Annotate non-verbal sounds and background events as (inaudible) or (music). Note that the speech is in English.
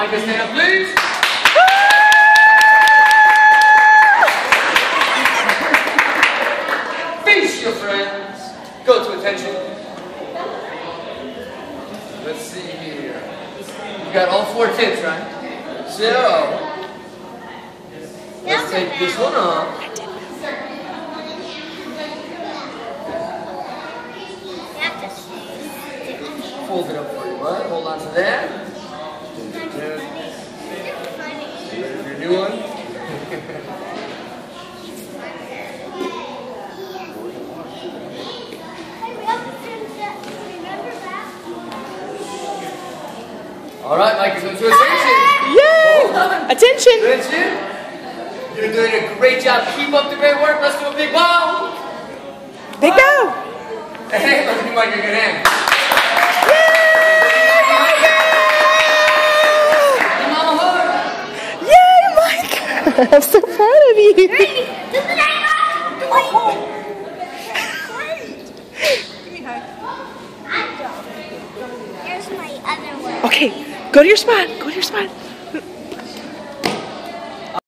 Micah, stand up, please. Face your friends. Go to attention. Let's see here. You got all four kids, right? So, let's take this one off. Fold it up for you, bud. Hold on to that. Ready new one? All right, Micah, come to attention. Yay! Attention! Attention. You're doing a great job. Keep up the great work. Let's do a big ball. Big go! Hey, let's give Micah a good hand. (laughs) I'm so proud of you. Here's my other one. Okay, go to your spot. Go to your spot.